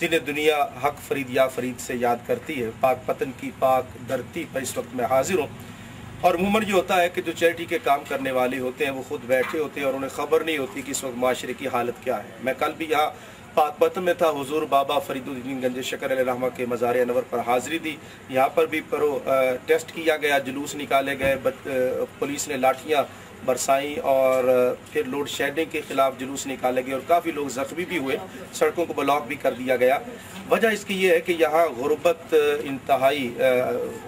जिन्हें दुनिया हक फरीद या फरीद से याद करती है। पाक पतन की पाक धरती पर इस वक्त मैं हाजिर हूँ। और अमूमन ये होता है कि जो चैरिटी के काम करने वाले होते हैं, वो खुद बैठे होते हैं और उन्हें खबर नहीं होती कि इस वक्त माशरे की हालत क्या है। मैं कल भी यहाँ पाकपतन में था। हुजूर बाबा फरीदुद्दीन गंज शकर रहमा के मज़ार अनवर पर हाज़िरी दी। यहाँ पर भी परो टेस्ट किया गया, जुलूस निकाले गए पुलिस ने लाठियाँ बरसाई और फिर लोड शेडिंग के खिलाफ जुलूस निकाले गए और काफ़ी लोग ज़ख्मी भी हुए। सड़कों को ब्लॉक भी कर दिया गया। वजह इसकी ये है कि यहाँ गुरबत इंतहाई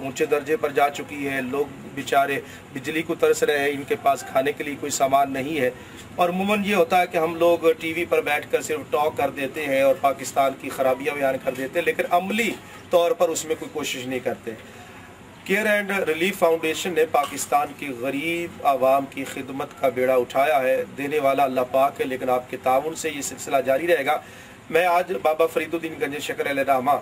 ऊँचे दर्जे पर जा चुकी है। लोग बेचारे बिजली को तरस रहे हैं, इनके पास खाने के लिए कोई सामान नहीं है। और अमूमन ये होता है कि हम लोग टीवी पर बैठकर सिर्फ़ टॉक कर देते हैं और पाकिस्तान की खराबियाँ बयान कर देते हैं, लेकिन अमली तौर पर उसमें कोई कोशिश नहीं करते। केयर एंड रिलीफ फाउंडेशन ने पाकिस्तान के गरीब आवाम की खिदमत का बेड़ा उठाया है। देने वाला अल्लाह पाक है, लेकिन आपके ताउन से ये सिलसिला जारी रहेगा। मैं आज बाबा फरीदुद्दीन गंज शकर रहमा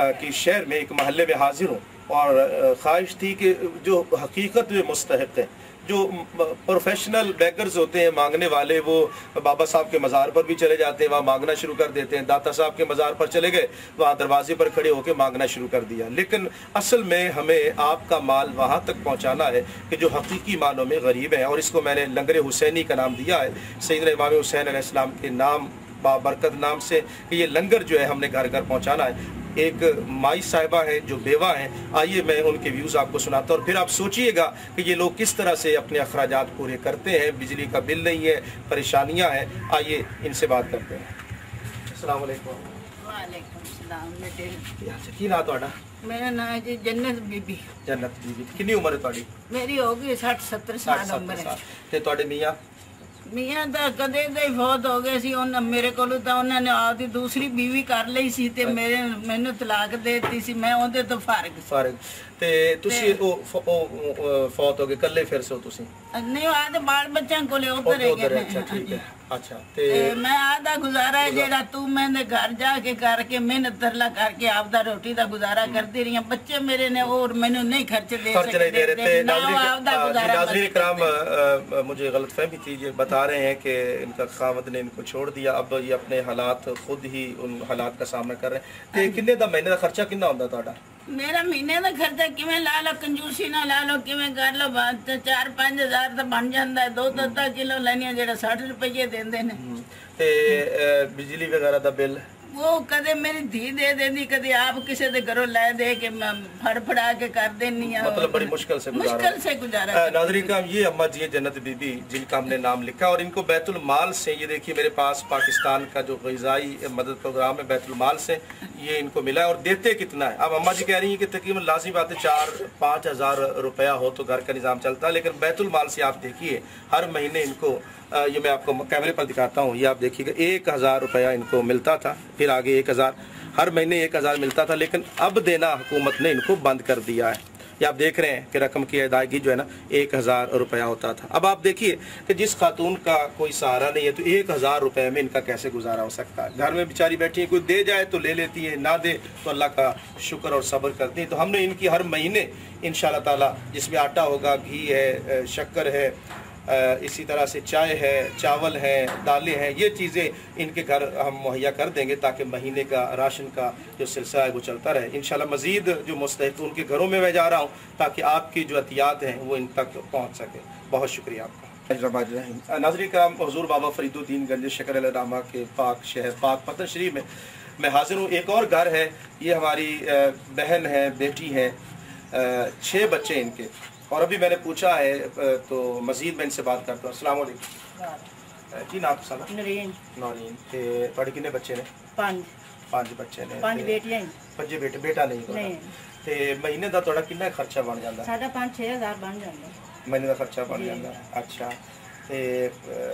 की शहर में एक महल में हाजिर हूँ और ख्वाहिश थी कि जो हकीकत में मुस्तक है जो प्रोफेशनल बैगर्स होते हैं, मांगने वाले, वो बाबा साहब के मज़ार पर भी चले जाते हैं, वहाँ मांगना शुरू कर देते हैं। दाता साहब के मज़ार पर चले गए, वहाँ दरवाजे पर खड़े होकर मांगना शुरू कर दिया। लेकिन असल में हमें आपका माल वहाँ तक पहुँचाना है कि जो हकीकी मानों में गरीब हैं, और इसको मैंने लंगर हुसैनी का नाम दिया है। सैद इमाम हुसैन के नाम बाबरकत नाम से, कि ये लंगर जो है हमने घर घर पहुँचाना है। एक माई साहिबा है जो बेवा हैं आइए मैं उनके व्यूज़ आपको सुनाता हूँ और फिर आप सोचिएगा कि ये लोग किस तरह से अपने अखराज पूरे करते हैं बिजली का बिल नहीं है परेशानियाँ हैं आइए इनसे बात करते हैं अस्सलाम वालेकुम ਵਾਲੇਕੁਮ ਸਲਾਮ ਮੇਰੇ ਕੀ ਨਾਂ ਤੁਹਾਡਾ ਮੇਰਾ ਨਾਮ ਜੀ ਜੰਨਤ ਬੀਬੀ ਜੰਨਤ ਬੀਬੀ ਕਿੰਨੀ ਉਮਰ ਹੈ ਤੁਹਾਡੀ ਮੇਰੀ ਹੋ ਗਈ 60 70 ਸਾਲ ਉਮਰ ਹੈ ਤੇ ਤੁਹਾਡੇ ਮੀਆਂ ਮੀਆਂ ਦਾ ਕਦੇ ਦੇ ਹੀ ਫੌਤ ਹੋ ਗਏ ਸੀ। ਉਹਨਾਂ ਮੇਰੇ ਕੋਲੋਂ ਤਾਂ ਉਹਨਾਂ ਨੇ ਆਪਦੀ ਦੂਸਰੀ ਬੀਵੀ ਕਰ ਲਈ ਸੀ ਤੇ ਮੇਰੇ ਮੈਨੂੰ ਤਲਾਕ ਦੇ ਦਿੱਤੀ ਸੀ। ਮੈਂ ਉਹਦੇ ਤੋਂ ਫ਼ਰਕ ਸੀ। ਫਾਰਗ। ਤੇ ਤੁਸੀਂ ਉਹ ਫ- ਉਹ ਅਹ, ਫੌਤ ਹੋ ਗਏ ਇਕੱਲੇ ਫਿਰ ਸੋ ਤੁਸੀਂ ਨਹੀਂ ਆ ਤੇ ਬਾਲ ਬੱਚਿਆਂ ਕੋਲੇ ਉਧਰ ਉੱਧਰ ਹੈਗੇ ਉੱਧਰ ਨੇ ਅੱਛਾ ਠੀਕ ਹੈ ਅੱਛਾ ਤੇ ਤੇ ਮੈਂ ਆਦਾ ਗੁਜ਼ਾਰਾ ਹੈ ਜਿਹੜਾ ਤੂੰ ਮੈਨੇ ਘਰ ਜਾ ਕੇ ਕਰਕੇ ਮਿਹਨਤ ਤਰਲਾ ਕਰਕੇ ਆਪਦਾ ਰੋਟੀ ਦਾ ਗੁਜ਼ਾਰਾ ਕਰਦੀ ਰਹੀ ਹਾਂ ਬੱਚੇ ਮੇਰੇ ਨੇ और ਮੈਨੂੰ नहीं खर्च दे खर्च नहीं दे रहे थे ना वो नाजरीन आपदा हाँ, जी, गुजारा नाजरीन बस कराम करते। अ, अ, मुझे गलत फहमी थी ये बता रहे हैं कि इनका खामद ने इनको छोड़ दिया अब ये अपने हालात खुद ही उन हालात का सामना कर रहे हैं ਤੇ ਕਿੰਨੇ ਦਾ ਮਹੀਨੇ ਦਾ ਖਰਚਾ ਕਿੰਨਾ ਹੁੰਦਾ ਤੁਹਾਡਾ ਮੇਰਾ ਮਹੀਨੇ ਦਾ ਖਰਚਾ ਕਿਵੇਂ ਲਾ ਲਓ ਕੰਜੂਸੀ ਨਾਲ ਲਾ ਲਓ ਕਿਵੇਂ ਕਰ ਲਓ ਬਾਅਦ ਤੇ 4-5000 ਤਾਂ ਬਣ ਜਾਂਦਾ ਹੈ। ਦੋ ਦੋ ਤਾਂ ਕਿਲੋ ਲੈਣੀਆਂ ਜਿਹੜਾ 60 ਰੁਪਏ ਦਿੰਦੇ ਨੇ। ਤੇ ਅ, ਬਿਜਲੀ ਵਗੈਰਾ ਦਾ ਬਿੱਲ? ਉਹ ਕਦੇ ਮੇਰੀ ਧੀ ਦੇ ਦਿੰਦੀ ਕਦੇ ਆਪ ਕਿਸੇ ਦੇ ਘਰੋਂ ਲੈ ਦੇ ਕੇ ਮੈਂ ਫੜ ਫੜਾ ਕੇ ਕਰ ਦੇਣੀ ਆ मतलब बड़ी मुश्किल से गुजारा मुश्किल से गुजारा अ, नाजरीन का ये अम्मा जी हैं जन्नत बीबी जिनका हमने नाम लिखा और इनको बैतुल माल से ये देखिए मेरे पास पाकिस्तान का जो गजाई मदद प्रोग्राम है बैतुल माल से ये इनको मिला है और देते कितना है अब अम्मा जी कह रही हैं कि तकरीबन लाजमी बात है चार पाँच हजार रुपया हो तो घर का निज़ाम चलता है लेकिन बैतुल माल से आप देखिए हर महीने इनको अ, ये मैं आपको कैमरे पर दिखाता हूँ। ये आप देखिएगा, एक हज़ार रुपया इनको मिलता था। फिर आगे एक हज़ार, हर महीने एक हज़ार मिलता था, लेकिन अब देना हुकूमत ने इनको बंद कर दिया है। ये आप देख रहे हैं कि रकम की अदायगी जो है ना, एक हज़ार रुपया होता था। अब आप देखिए कि जिस खातून का कोई सहारा नहीं है तो एक हज़ार रुपये में इनका कैसे गुजारा हो सकता है? घर में बेचारी बैठी है, कोई दे जाए तो ले लेती है, ना दे तो अल्लाह का शुक्र और सब्र करती है। तो हमने इनकी हर महीने इन ताला, जिसमें आटा होगा, घी है शक्कर है इसी तरह से चाय है चावल है दालें हैं ये चीज़ें इनके घर हम मुहैया कर देंगे ताकि महीने का राशन का जो सिलसिला है वो चलता रहे। इन मज़ीद जो मुस्तक उनके घरों में मैं जा रहा हूँ ताकि आपकी जो एहतियात हैं वो इन तक पहुँच सके। बहुत शुक्रिया आपका। नाजरी कराम हजूर बाबा फरीदुद्दीन गंज शकर रामा के पाक शहर पाक पतन शरीफ में मैं हाजिर हूँ। एक और घर है ये हमारी बहन है बेटी है छः बच्चे इनके। और अभी मैंने पूछा है अ, तो मजीद मैं इनसे बात करता हूँ अस्सलाम वालेकुम अ, की नाम साला ਨਰੇਨ नौरीन ते थोड़े किन्ने बच्चे ने ਪੰਜ पांच बच्चे ने ਪੰਜ ते ਬੇਟੀਆਂ पंजे बेटे बेटा नहीं थोड़ा ਨਹੀਂ ते महीने ਦਾ ਤੁਹਾਡਾ ਕਿੰਨਾ ਖਰਚਾ ਬਣ ਜਾਂਦਾ ਸਾਡਾ 5-6000 ਬਣ ਜਾਂਦਾ ਮਹੀਨੇ ਦਾ ਖਰਚਾ ਬਣ ਜੀ। ਜਾਂਦਾ ਅੱਛਾ ਤੇ ਅ,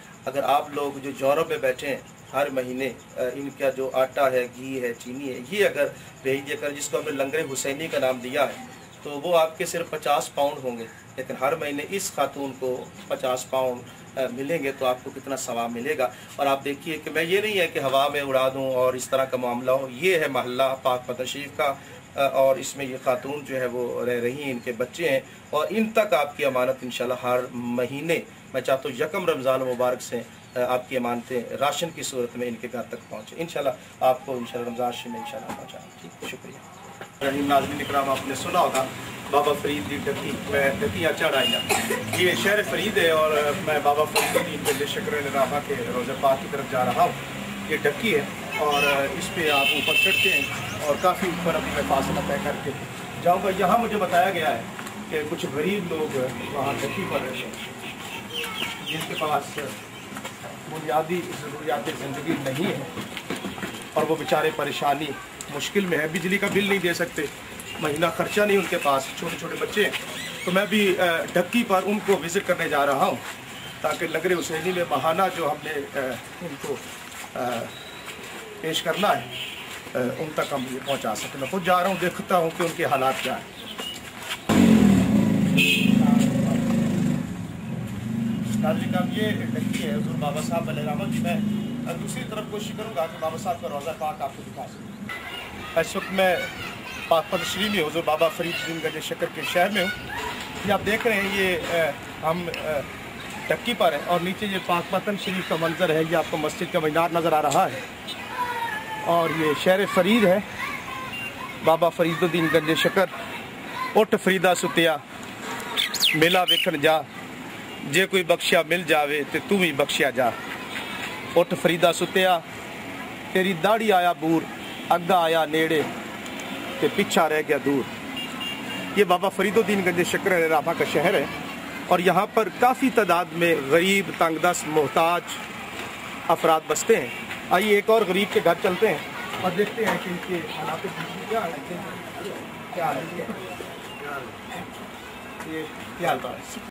अगर आप लोग जो यूरोप में बैठे हैं, हर महीने इनका जो आटा है, घी है, चीनी है, ये अगर भेज देकर जिसको हमने लंगर हुसैनी का नाम दिया है तो वो आपके सिर्फ़ पचास पाउंड होंगे। लेकिन हर महीने इस खातून को पचास पाउंड मिलेंगे तो आपको कितना सवाब मिलेगा। और आप देखिए कि मैं ये नहीं है कि हवा में उड़ा दूँ और इस तरह का मामला हो। ये है मोहल्ला पाक पतशीफ का और इसमें ये खातून जो है वो रह रही हैं, इनके बच्चे हैं। और इन तक आपकी अमानत, इंशाल्लाह, हर महीने मैं चाहता हूँ यकम रमज़ान मुबारक से आपकी अमानतें राशन की सूरत में इनके घर तक पहुँचे। इंशाल्लाह आपको इंशाल्लाह रमज़ान में इंशाल्लाह पहुँचा ठीक है शुक्रिया। रहीम नाजमीन इकराम, आपने सुना होगा, बाबा फरीद की डकी मैं डकियाँ चढ़ाइयाँ। ये शहर फरीद है और मैं बाबा फरीद की शक्र रामा के रोज़ा पाक की तरफ़ जा रहा हूँ। ये डक्की है और इस पर आप ऊपर चढ़ते हैं और काफ़ी ऊपर अभी मैं फासला तय करके जाऊँगा। यहाँ मुझे बताया गया है कि कुछ गरीब लोग वहाँ डक्की पर जिनके पास बुनियादी ज़रूरियात ज़िंदगी नहीं है और वो बेचारे परेशानी मुश्किल में है, बिजली का बिल नहीं दे सकते, महीना खर्चा नहीं उनके पास छोटे छोटे बच्चे हैं। तो मैं भी ढक्की पर उनको विज़िट करने जा रहा हूँ, ताकि लगरे हुसैनी में बहाना जो हमने उनको पेश करना है उन तक हम ये पहुँचा सकें। मैं खुद जा रहा हूँ, देखता हूँ कि उनके हालात क्या हैं। नाजरीन अब ये ढक्की है, हजूर बाबा साहब रहमत मैं दूसरी तरफ़ कोशिश करूँगा कि बाबा साहब का रोज़ा पाक आपको दिखा सकूँ। इस वक्त मैं पाक पदश्री में हजूर बाबा फरीद गंज शक्कर के शहर में हूँ। ये आप देख रहे हैं, ये हम टक्की पर है और नीचे ये पाक पतन शरीफ का मंजर है, ये आपको मस्जिद का मीनार नज़र आ रहा है। और ये शहर फरीद है। बाबा फरीदुद्दीन गंज शक्कर, उठ फरीदा सुतिया, मेला वेखण जा। जे कोई बख्शिया मिल जावे ते तू भी बख्शिया जा उठ फरीदा सुतिया तेरी दाढ़ी आया बूर अग्गा आया नेड़े ते पीछा रह गया दूर ये बाबा फरीदुद्दीन गंज शक्कर रामा का शहर है और यहाँ पर काफ़ी तादाद में गरीब तंगदस मोहताज अफराद बसते हैं आइए एक और गरीब के घर चलते हैं और देखते हैं कि इनके हालात क्या है क्या है ये क्या हाल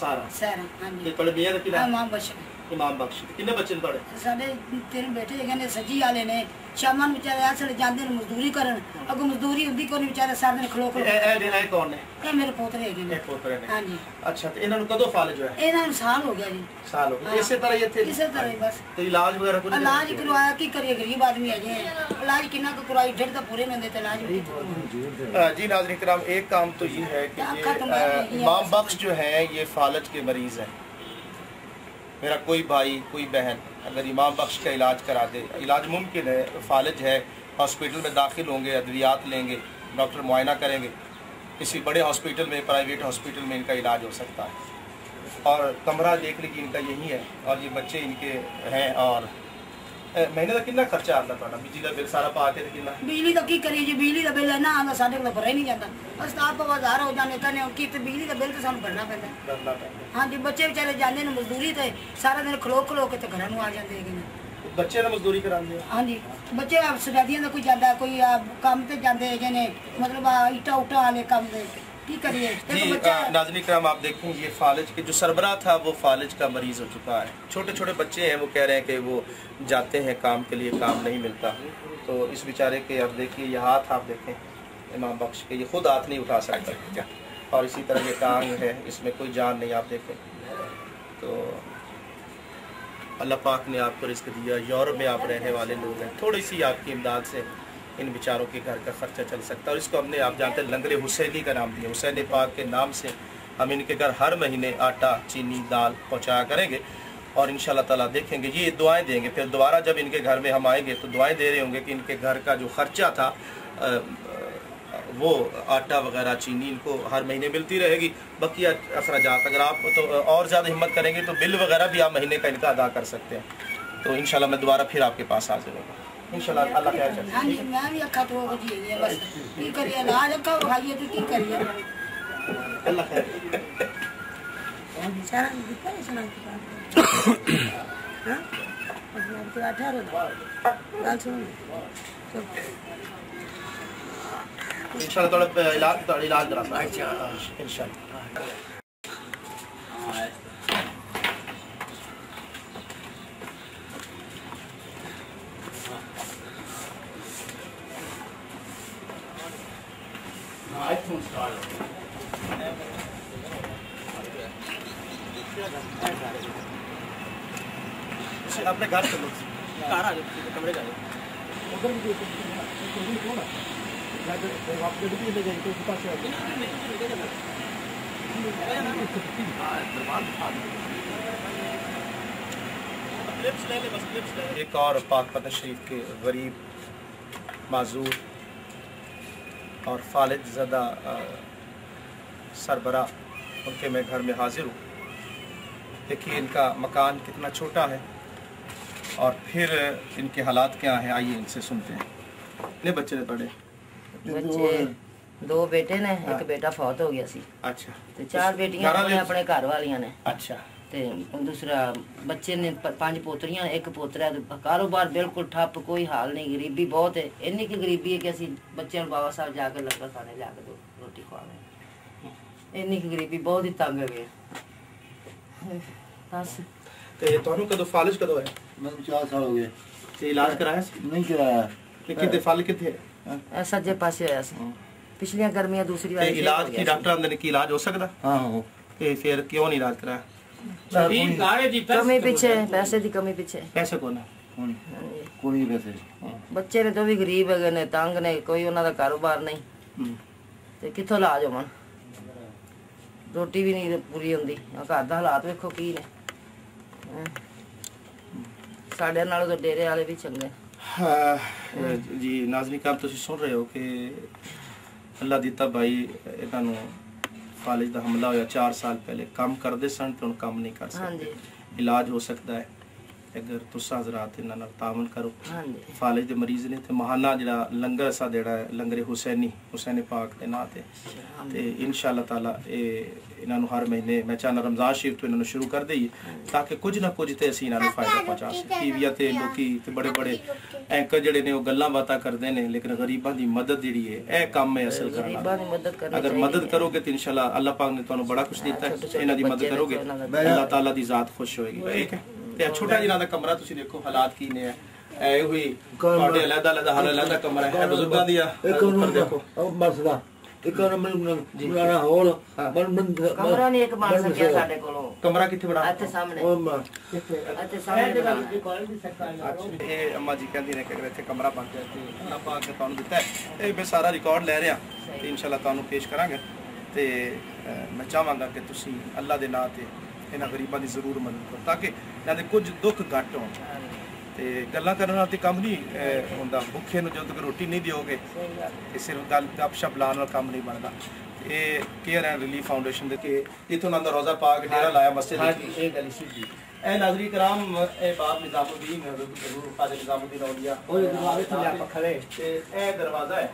சாரா சாரா இப்போ பேர பிள்ளை ஆமாம் பஸ் ਕੀ ਆ ਨਾਮ ਮਾਂ ਬਸ਼ ਇਮਾਮ ਬਖਸ਼ ਤੇ ਕਿੰਨੇ ਬੱਚੇ ਨੇ ਤੁਹਾਡੇ ਸਾਡੇ ਤਿੰਨ ਬੇਟੇ ਹੈਗੇ ਨੇ ਸੱਜੀ ਵਾਲੇ ਨੇ ਸ਼ਾਮਾਂ ਨੂੰ ਵਿਚਾਰੇ ਆਸੜ ਜਾਂਦੇ ਨੇ ਮਜ਼ਦੂਰੀ ਕਰਨ ਅੱਗੋਂ ਮਜ਼ਦੂਰੀ ਹੁੰਦੀ ਕੋਈ ਨਹੀਂ ਵਿਚਾਰੇ ਸਾਰਾ ਦਿਨ ਖਲੋ ਤੇ ਖਲੋ ਇਹ ਇਹ ਇਹ ਕੌਣ ਨੇ ਇਹ ਮੇਰੇ ਪੋਤਰੇ ਹੈਗੇ ਨੇ ਇਹ ਪੋਤਰੇ ਨੇ ਹਾਂਜੀ ਅੱਛਾ ਤੇ ਇਹਨਾਂ ਨੂੰ ਕਦੋਂ ਫਾਲਜ ਹੋਇਆ ਇਹਨਾਂ ਨੂੰ ਸਾਲ ਹੋ ਗਿਆ ਜੀ ਸਾਲ ਹੋ ਗਏ ਹਾਂ। ਇਸੇ ਤਰ੍ਹਾਂ ਹੀ ਇੱਥੇ ਇਸੇ ਤਰ੍ਹਾਂ ਹੀ ਬਸ ਤੇ ਇਲਾਜ ਵਗੈਰਾ ਕੋਈ ਨਹੀਂ ਇਲਾਜ ਕਰਵਾਇਆ ਕੀ ਕਰੀਏ ਗਰੀਬ ਆਦਮੀ ਹੈਗੇ ਆ। ਇਲਾਜ ਕਿੰਨਾ ਕੁ ਕਰਵਾਈ ਢਿੱਡ ਤਾਂ ਪੂਰੇ ਨਹੀਂ ਹੁੰਦੇ ਤੇ ਇਲਾਜ ਵੀ ਕਿੱਥੋਂ ਕਰਵਾਉਣਾ? अ, जी नाजरीन कराम एक काम तो ये है कि ये आपका तो मैं अ, नहीं है। इमाम बख्श जो है ये फालज के मरीज हैं मेरा कोई भाई, कोई बहन अगर इमाम बख्श का इलाज करा दे, इलाज मुमकिन है, फालज है, हॉस्पिटल में दाखिल होंगे, अद्वियात लेंगे, डॉक्टर मुआयना करेंगे, किसी बड़े हॉस्पिटल में, प्राइवेट हॉस्पिटल में इनका इलाज हो सकता है। और कमरा देखने की इनका यही है और ये बच्चे इनके हैं और ਮਹੀਨੇ ਦਾ ਕਿੰਨਾ ਖਰਚਾ ਆਉਂਦਾ ਤੁਹਾਡਾ? ਬਿਜਲੀ ਦਾ ਬਿੱਲ ਸਾਰਾ ਪਾ ਕੇ ਕਿੰਨਾ? ਬਿਜਲੀ ਦਾ ਕੀ ਕਰੀਏ ਜੀ? ਬਿਜਲੀ ਦਾ ਬਿੱਲ ਇੰਨਾ ਆਉਂਦਾ ਸਾਡੇ ਕੋਲ ਭਰਿਆ ਨਹੀਂ ਜਾਂਦਾ। ਅਸੀਂ ਬਾਜ਼ਾਰ ਹੋ ਜਾਂਦੇ ਤਾਂ ਨੇ ਹੁਣ ਬਿਜਲੀ ਦਾ ਬਿੱਲ ਤਾਂ ਸਾਨੂੰ ਭਰਨਾ ਪੈਂਦਾ। ਕਰਨਾ ਪੈਂਦਾ। ਹਾਂਜੀ ਬੱਚੇ ਵਿਚਾਰੇ ਜਾਂਦੇ ਨੇ ਮਜ਼ਦੂਰੀ ਤੇ ਸਾਰਾ ਦਿਨ ਖਲੋ ਖਲੋ ਕੇ ਤੇ ਘਰਾਂ ਨੂੰ ਆ ਜਾਂਦੇ ਹੈਗੇ ਨੇ। ਬੱਚੇ ਨਾਲ ਮਜ਼ਦੂਰੀ ਕਰਾਉਂਦੇ ਹੋ? ਹਾਂਜੀ ਬੱਚੇ ਆਪ ਸਜਾਦੀਆਂ ਦਾ ਕੋਈ ਜਾਂਦਾ ਕੋਈ ਕੰਮ ਤੇ ਜਾਂਦੇ ਹੈਗੇ ਨੇ ਮਤਲਬ ਆ ਇਟਾ ਉਟਾ ਵਾਲੇ ਕੰਮ ਦੇ। की करिए? आप देखें ये फालिज के जो सरबरा था वो फालिज का मरीज़ हो चुका है। छोटे छोटे बच्चे हैं वो कह रहे हैं कि वो जाते हैं काम के लिए काम नहीं मिलता। तो इस बेचारे के अब देखिए ये हाथ आप देखें इमाम बख्श के ये खुद हाथ नहीं उठा सकते। और इसी तरह ये टांग है इसमें कोई जान नहीं आप देखें। तो अल्लाह पाक ने आपको रिस्क दिया यूरोप में आप रहने वाले लोग हैं। थोड़ी सी आपकी इमदाद से इन बेचारों के घर का खर्चा चल सकता है। और इसको हमने आप जानते हैं लंगर हुसैनी का नाम दिया। हुसैन पाक के नाम से हम इनके घर हर महीने आटा चीनी दाल पहुँचाया करेंगे और इन ताला देखेंगे। ये दुआएँ देंगे। फिर दोबारा जब इनके घर में हम आएँगे तो दुआएँ दे रहे होंगे कि इनके घर का जो खर्चा था अ, वो आटा वगैरह चीनी इनको हर महीने मिलती रहेगी। बाकी अखराज अगर आप तो और ज़्यादा हिम्मत करेंगे तो बिल वगैरह भी आप महीने का इनका अदा कर सकते हैं। तो इन मैं दोबारा फिर आपके पास हाजिर होगा इंशाल्लाह अल्लाह खैर करे हाँ जी मैं भी अखा तो हो जी है बस। की करिए लाज अखा खाइए तो की करिए। अल्लाह खैर हाँ सारा दिखता है सुना के हाँ। तो 18 गाल सुन इंशाल्लाह थोड़ा इलाज थोड़ा इलाज करा अच्छा। इंशाल्लाह। एक और पाक पता शरीफ के गरीब माजूर और फालिद ज़दा सरबरा उनके मैं घर में हाजिर हूँ। देखिए इनका मकान कितना छोटा है और फिर इनके हालात क्या हैं आइए इनसे सुनते हैं। कितने बच्चे ने पढ़े। बच्चे दो बेटे ने एक हाँ। बेटा फौत हो गया सी। अच्छा। तो चार बेटियाँ अपने घर वालिया ने। अच्छा। ਤੇ ਦੂਸਰਾ ਬੱਚੇ ਨੇ ਪ- ਪੰਜ ਪੋਤਰੀਆਂ ਇੱਕ ਪੋਤਰਾ ਤੇ ਕਾਰੋਬਾਰ ਬਿਲਕੁਲ ਠੱਪ ਕੋਈ ਹਾਲ ਨਹੀਂ ਗਰੀਬੀ ਬਹੁਤ ਹੈ। ਇੰਨੀ ਕਿ ਗਰੀਬੀ ਹੈ ਕਿ ਅਸੀਂ ਬੱਚਿਆਂ ਨੂੰ ਬਾਬਾ ਸਾਹਿਬ ਜਾ ਕੇ ਲੰਗਰ ਖਾਣੇ ਲਿਆ ਕੇ ਦੋ ਰੋਟੀ ਖਵਾਵੇ। ਇੰਨੀ ਕਿ ਗਰੀਬੀ ਬਹੁਤ ਹੀ ਤੰਗ ਹੈਗੇ ਬਸ ਤੇ ਤੁਹਾਨੂੰ ਕਦੋਂ ਫਾਲਿਜ ਕਦੋਂ ਹੈ ਮੈਨੂੰ 4 ਸਾਲ ਹੋ ਗਏ। ਤੇ ਇਲਾਜ ਕਰਾਇਆ ਸੀ? ਨਹੀਂ ਕਰਾਇਆ। ਤੇ ਕਿਤੇ ਫਲ ਕਿੱਥੇ? ਹੈ ਇਹ ਸੱਜੇ ਪਾਸੇ ਹੋਇਆ ਸੀ। ਪਿਛਲੀਆਂ ਗਰਮੀਆਂ ਦੂਸਰੀ ਵਾਰ ਇਲਾਜ ਹੋ ਕੀ ਡਾਕਟਰ ਆਂਦੇ ਨੇ ਕੀ ਇਲਾਜ ਹੋ ਸਕਦਾ? ਹਾਂ ਹਾਂ। ਤੇ ਫਿਰ ਕਿਉਂ ਨਹੀਂ ਇਲਾਜ ਕਰਾਇਆ। ਕਮੀ ਪਿੱਛੇ ਪੈਸੇ ਦੀ ਕਮੀ ਪਿੱਛੇ ਪੈਸੇ ਕੋਲ ਹੈ ਹੁਣ ਕੋਈ ਵੈਸੇ ਬੱਚੇ ਨੇ ਤਾਂ ਵੀ ਗਰੀਬ ਹੈਗੇ ਨੇ ਤੰਗ ਨੇ ਕੋਈ ਉਹਨਾਂ ਦਾ ਕਾਰੋਬਾਰ ਨਹੀਂ ਹੂੰ। ਤੇ ਕਿੱਥੋਂ ਇਲਾਜ ਹੋਵਣ ਰੋਟੀ ਵੀ ਨਹੀਂ ਪੂਰੀ ਹੁੰਦੀ ਆ ਘਰ ਦਾ ਹਾਲਾਤ ਵੇਖੋ ਕੀ ਨੇ। ਸਾਡੇ ਨਾਲੋਂ ਤਾਂ ਡੇਰੇ ਵਾਲੇ ਵੀ ਚੰਗੇ ਜੀ ਨਾਜ਼ਮੀ ਕਾਮ ਤੁਸੀਂ ਸੁਣ ਰਹੇ ਹੋ ਕਿ ਅੱਲਾ ਦਿੱਤਾ ਭਾਈ ਇਹਨਾਂ ਨੂੰ ਫਾਲਿਜ ਦਾ ਹਮਲਾ ਹੋਇਆ 4 ਸਾਲ ਪਹਿਲੇ। ਕੰਮ ਕਰਦੇ ਸਨ ਤੇ ਹੁਣ ਕੰਮ ਨਹੀਂ ਕਰ ਸਕਦੇ। ਇਲਾਜ ਹੋ ਸਕਦਾ ਹੈ। ਅਗਰ ਤੁਸੀਂ ਹਜ਼ਰਾਤ ਇਹਨਾਂ ਨਾਲ ਤਾਮਨ ਕਰੋ ਹਾਂਜੀ ਫਾਲਿਜ ਦੇ ਮਰੀਜ਼ ਨੇ ਤੇ ਮਹਾਨਾ ਜਿਹੜਾ ਲੰਗਰ ਅਸਾ ਜਿਹੜਾ ਹੈ ਲੰਗਰ ਹੁਸੈਨੀ ਹੁਸੈਨ ਪਾਕ ਦੇ ਨਾਂ ਤੇ ਤੇ ਇਨਸ਼ਾਅੱਲਾ ਤਾਲਾ ਇਹ ਇਹਨਾਂ ਨੂੰ ਹਰ ਮਹੀਨੇ ਮੈਂ ਚਾਹਨਾ ਰਮਜ਼ਾਨ ਸ਼ਰੀਫ ਤੋਂ ਇਹਨਾਂ ਨੂੰ ਸ਼ੁਰੂ ਕਰ ਦਈਏ ਤਾਂ ਕਿ ਕੁਝ ਨਾ ਕੁਝ ਤੇ ਅਸੀਂ ਇਹਨਾਂ ਨੂੰ ਫਾਇਦਾ ਪਹੁੰਚਾ ਸਕੀਏ ਟੀਵੀਆਂ ਤੇ ਲੋਕੀ ਤੇ ਬੜੇ ਬੜੇ ਐਂਕਰ ਜਿਹੜੇ ਨੇ ਉਹ ਗੱਲਾਂ ਬਾਤਾਂ ਕਰਦੇ ਨੇ ਲੇਕਿਨ ਗਰੀਬਾਂ ਦੀ ਮਦਦ ਜਿਹੜੀ ਹੈ ਇਹ ਕੰਮ ਹੈ ਅਸਲ ਕਰਨਾ ਗਰੀਬਾਂ ਦੀ ਮਦਦ ਕਰਨੀ ਅਗਰ ਚਾਹੀਦੀ ਮਦਦ ਹੈ। ਕਰੋਗੇ ਤਾਂ ਇਨਸ਼ਾਅੱਲਾ ਅੱਲਾਹ ਪਾਕ ਨੇ ਤੁਹਾਨੂੰ ਬੜਾ ਕੁਝ ਦਿੱਤਾ ਹੈ ਛੋਟੇ ਛੋਟੇ ਇਹਨਾਂ ਦੀ ਮਦਦ ਬੱਚੇ ਕਰੋਗੇ ਦੇਖੋ ਇਹਨਾਂ ਅੱਲਾਹ ਤਾਲਾ ਦੀ ਜ਼ਾਤ ਖੁਸ਼ ਹੋਏਗੀ ਠੀਕ ਹੈ ਤੇ ਛੋਟਾ ਜਿਹਾ ਦਾ ਕਮਰਾ ਤੁਸੀਂ ਦੇਖੋ ਹਾਲਾਤ ਕੀ ਨੇ ਐ ਹੋਈ ਤੁਹਾਡੇ ਅਲੱਗਾ ਅਲੱਗਾ ਹਰ ਅਲੱਗਾ ਕਮਰਾ ਹੈ। ਬਜ਼ੁਰਗਾਂ ਦੀ ਆ। ਇੱਕ ਉੱਪਰ ਦੇਖੋ। ਉਹ ਮਸਲਾ ਇੱਕ ਉਹ ਮੈਨੂੰ ਬਣਾਣਾ ਹੋਰ ਮਨ ਮਨ ਕਮਰਾ ਨਹੀਂ ਇੱਕ ਬਣ ਸਕਿਆ ਸਾਡੇ ਕੋਲੋਂ। ਕਮਰਾ ਕਿੱਥੇ ਬਣਾ? ਇੱਥੇ ਸਾਹਮਣੇ। ਉਹ ਮੈਂ ਇੱਥੇ ਸਾਹਮਣੇ ਇਹ ਅੰਮਾ ਜੀ ਕਹਿੰਦੀ ਨੇ ਕਿ ਅਗਰ ਇੱਥੇ ਕਮਰਾ ਬਣ ਜਾਏ ਤੇ ਅੱਲਾਹ ਪਾਕ ਨੇ ਤੁਹਾਨੂੰ ਦਿੱਤਾ ਹੈ। ਇਹ ਮੈਂ ਸਾਰਾ ਰਿਕਾਰਡ ਲੈ ਰਿਹਾ ਤੇ ਇਨਸ਼ਾਅੱਲਾ ਤੁਹਾਨੂੰ ਪੇਸ਼ ਕਰਾਂਗੇ। ਤੇ ਮੈਂ ਚਾਹਾਂਗਾ ਕਿ ਤੁਸੀਂ ਅੱਲਾਹ ਦੇ ਨਾਂ ਤੇ ਇਹਨਾਂ ਗਰੀਬਾਂ ਦੀ ਜ਼ਰੂਰ ਮਦਦ ਕਰੋ ਤਾਂ ਕਿ ਇਹਨਾਂ ਦੇ ਕੁਝ ਦੁੱਖ ਘੱਟ ਹੋਣ। ਤੇ ਗੱਲਾਂ ਕਰਨ ਨਾਲ ਤੇ ਕੰਮ ਨਹੀਂ ਹੁੰਦਾ। ਭੁੱਖੇ ਨੂੰ ਜਦੋਂ ਤੱਕ ਰੋਟੀ ਨਹੀਂ ਦਿਓਗੇ ਤੇ ਸਿਰਫ ਗੱਲ ਗੱਪਸ਼ਪ ਲਾਉਣ ਨਾਲ ਕੰਮ ਨਹੀਂ ਬਣਦਾ। ਇਹ ਕੇਅਰ ਐਂਡ ਰਿਲੀਫ ਫਾਊਂਡੇਸ਼ਨ ਦੇ ਕਿ ਇਥੋਂ ਨਾਲ ਦਾ ਰੋਜ਼ਾ ਪਾਕ ਡੇਰਾ ਲਾਇਆ ਮਸਜਿਦ ਵਿੱਚ। ਇਹ ਗਲੀ ਸਿੱਧੀ ਇਹ ਨਾਜ਼ਰੀ ਕਰਾਮ ਇਹ ਬਾਬ ਨਿਜ਼ਾਮੁਦੀਨ ਜ਼ਰੂਰ ਖਾਜਾ ਨਿਜ਼ਾਮੁਦੀਨ ਔਲੀਆ ਉਹ ਦਰਵਾਜ਼ੇ ਥੱਲੇ ਆਪਾਂ ਖੜੇ। ਤੇ ਇਹ ਦਰਵਾਜ਼ਾ ਹੈ।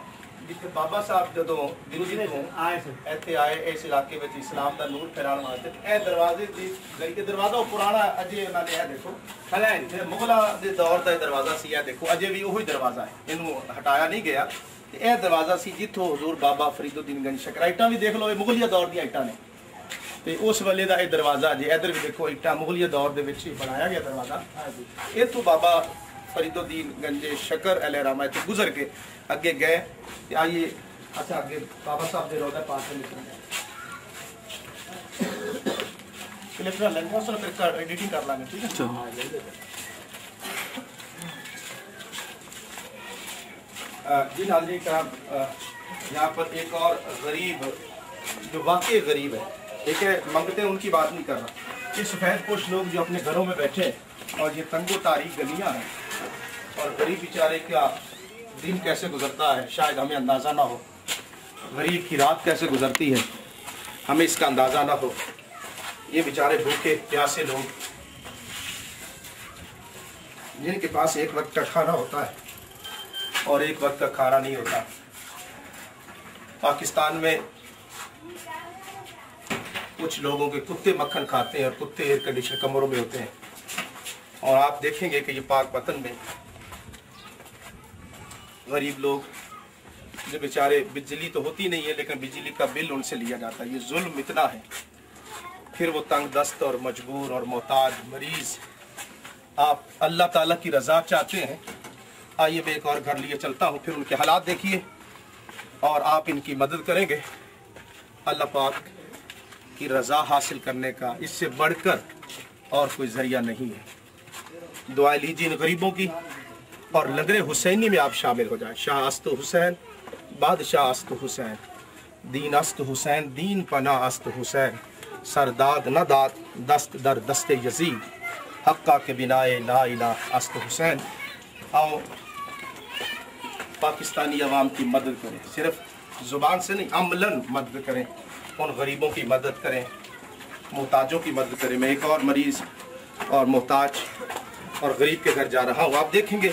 ਜਿੱਥੇ ਬਾਬਾ ਸਾਹਿਬ ਜਦੋਂ ਦਿੱਲੀ ਤੋਂ ਆਏ ਸੀ। ਇੱਥੇ ਆਏ ਇਸ ਇਲਾਕੇ ਵਿੱਚ ਇਸਲਾਮ ਦਾ ਨੂਰ ਫੈਲਾਉਣ ਵਾਸਤੇ ਤੇ ਇਹ ਦਰਵਾਜ਼ੇ ਦੀ ਗਲੀ ਤੇ ਦਰਵਾਜ਼ਾ ਉਹ ਪੁਰਾਣਾ ਅਜੇ ਉਹਨਾਂ ਨੇ ਇਹ ਦੇਖੋ ਖਲਾ ਹੈ ਮੁਗਲਾਂ ਦੇ ਦੌਰ ਦਾ ਇਹ ਦਰਵਾਜ਼ਾ ਸੀ ਇਹ ਦੇਖੋ ਅਜੇ ਵੀ ਉਹੀ ਦਰਵਾਜ਼ਾ ਹੈ ਇਹਨੂੰ ਹਟਾਇਆ ਨਹੀਂ ਗਿਆ। ਤੇ ਇਹ ਦਰਵਾਜ਼ਾ ਸੀ ਜਿੱਥੋਂ ਹਜ਼ੂਰ ਬਾਬਾ ਫਰੀਦੁੱਦੀਨ ਗੰਜ ਸ਼ਕਰਾਈਟਾਂ ਵੀ ਦੇਖ ਲਓ ਇਹ ਮੁਗਲੀਆ ਦੌਰ ਦੀਆਂ ਇੱਟਾਂ ਨੇ। ਤੇ ਉਸ ਵੇਲੇ ਦਾ ਇਹ ਦਰਵਾਜ਼ਾ ਜੇ ਇਧਰ ਵੀ ਦੇਖੋ ਇੱਟਾਂ ਮੁਗਲੀਆ ਦੌਰ ਦੇ ਵਿੱਚ ਹੀ ਬਣਾਇਆ ਗਿਆ ਦਰਵਾਜ਼ਾ। ਇੱਥੋਂ ਬਾਬਾ फरीदुद्दीन गंजे शकर अले रामा इतने गुजर के अगे गए। आइए अच्छा अगे बाबा साहब जो है पास में एडिटिंग कर ठीक है? जी यहाँ पर एक और गरीब जो वाकई गरीब है ठीक है मंगते उनकी बात नहीं कर रहा इस सफ़ेद कुछ लोग जो अपने घरों में बैठे और ये तंगो तारीख गलियाँ हैं और गरीब बेचारे का दिन कैसे गुजरता है, शायद हमें अंदाज़ा ना हो। गरीब की रात कैसे गुजरती है, हमें इसका अंदाज़ा ना हो। ये बेचारे भूखे, प्यासे लोग। जिनके पास एक वक्त का खाना होता है और एक वक्त का खाना नहीं होता। पाकिस्तान में कुछ लोगों के कुत्ते मक्खन खाते हैं और कुत्ते एयर कंडीशन कमरों में होते हैं। और आप देखेंगे कि ये पाक वतन में गरीब लोग जो बेचारे बिजली तो होती नहीं है, लेकिन बिजली का बिल उनसे लिया जाता है। ये जुल्म इतना है। फिर वो तंग दस्त और मजबूर और मोहताज मरीज़, आप अल्लाह ताला की रजा चाहते हैं, आइए मैं एक और घर लिए चलता हूँ, फिर उनके हालात देखिए और आप इनकी मदद करेंगे। अल्लाह पाक की रजा हासिल करने का इससे बढ़कर और कोई ज़रिया नहीं है। दुआएँ लीजिए इन गरीबों की। और लंगरे हुसैनी में आप शामिल हो जाए। शाह अस्त हुसैन, बादशाह अस्त हुसैन, दीन अस्त हुसैन, दीन पना अस्त हुसैन, सरदाद न दाद दस्त दर दस्त यजीद, हक्का के बिनाए ला इला अस्त हुसैन। आओ, पाकिस्तानी अवाम की मदद करें। सिर्फ़ ज़ुबान से नहीं, अमलन मदद करें, उन गरीबों की मदद करें, मोहताजों की मदद करें। मैं एक और मरीज़ और मोहताज और गरीब के घर जा रहा हूँ। आप देखेंगे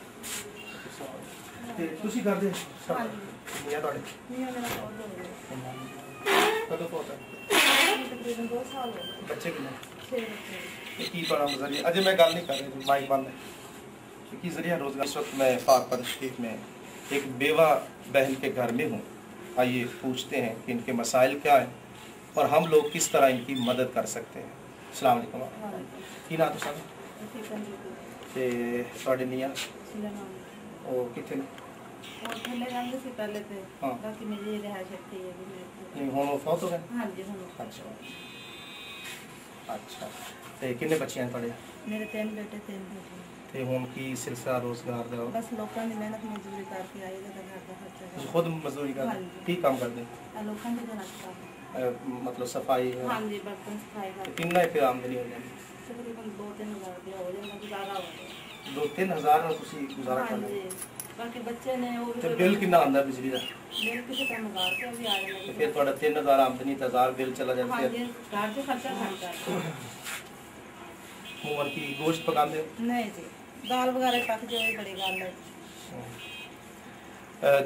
ਤੇ ਤੁਸੀਂ ਕਰਦੇ ਸਭ ਮੀਆਂ ਤੁਹਾਡੇ ਕਦੋਂ ਤੋਂ ਹੋਤਾ ਬੱਚੇ ਕਿੰਨੇ ਇਹ ਕੀ ਤੁਹਾਡਾ ਜ਼ਰੀਆ ਅਜੇ मैं गल नहीं कर रही माइक बंद है कि जरिया रोजगार इस वक्त मैं पाक पर शरीफ में एक बेवा बहन के घर में हूँ आइए पूछते हैं कि इनके मसाइल क्या हैं और हम लोग किस तरह इनकी मदद कर सकते हैं अस्सलाम वालेकुम की ना तो सब ਤੇ ਤੁਹਾਡੇ ਨੀਆਂ ਉਹ ਕਿੱਥੇ ਉਹ ਥੱਲੇ ਰਹਿੰਦੇ ਸੀ ਪਹਿਲੇ ਤੇ ਹਾਂ। ਬਾਕੀ ਮੇਰੀ ਰਿਹਾਇਸ਼ ਇੱਥੇ ਹੀ ਹੈ ਜੀ ਮੇਰੇ ਕੋਲ। ਨਹੀਂ ਹੁਣ ਉਹ ਫੌਤ ਹੋ? ਗਏ ਹਾਂਜੀ ਹੁਣ ਅੱਛਾ। ਅੱਛਾ। ਤੇ ਕਿੰਨੇ ਬੱਚੇ ਹਨ ਤੁਹਾਡੇ? ਮੇਰੇ ਤਿੰਨ ਬੇਟੇ ਤਿੰਨ ਬੇਟੇ। ਤੇ ਹੁਣ ਕੀ ਸਿਲਸਿਲਾ ਰੋਜ਼ਗਾਰ ਦਾ? ਬਸ ਲੋਕਾਂ ਦੀ ਮਿਹਨਤ ਮਜ਼ਦੂਰੀ ਕਰਕੇ ਆਏ ਤਾਂ ਘਰ ਦਾ ਖਰਚਾ ਖੁਦ ਮਜ਼ਦੂਰੀ ਕਰਦੇ? ਹਾਂਜੀ। ਕੀ ਕੰਮ ਕਰਦੇ? ਆ ਲੋਕਾਂ ਦੀ ਜਨਾਬ ਕਰ ਅਹ, ਮਤਲਬ ਸਫ਼ਾਈ ਹੈ? ਹਾਂਜੀ ਬਰਤਨ ਸਫ਼ਾਈ ਤੇ ਕਰ ਕਿੰਨਾ ਇਹ ਆਮਦਨੀ ਹੋ ਜਾਂਦੀ? ਤਕਰੀਬਨ ਦੋ ਤਿੰਨ ਹਜ਼ਾਰ ਰੁਪਇਆ ਹੋ ਜਾਂਦਾ ਗੁਜ਼ਾਰਾ ਹੋ ਜਾਂਦਾ। 2-3000 ਨਾਲ ਤੁਸੀਂ ਗੁਜ਼ਾਰਾ ਕਰ ਹਾਂਜੀ। ਲੈਂਦੇ ਬਾਕੀ ਬੱਚੇ ਨੇ ਉਹ ਤੇ ਬਿੱਲ ਕਿੰਨਾ ਆਉਂਦਾ ਬਿਜਲੀ ਦਾ? ਬਿੱਲ ਕਿਸੇ ਤਰ੍ਹਾਂ ਮੰਗਾ ਕੇ ਵੀ ਆ ਰਿਹਾ ਫਿਰ ਤੁਹਾਡਾ 3000 ਆਮਦਨੀ ਤੇ 1000 ਬਿੱਲ ਚਲਾ ਜਾਂਦਾ ਹੈ? ਜੀ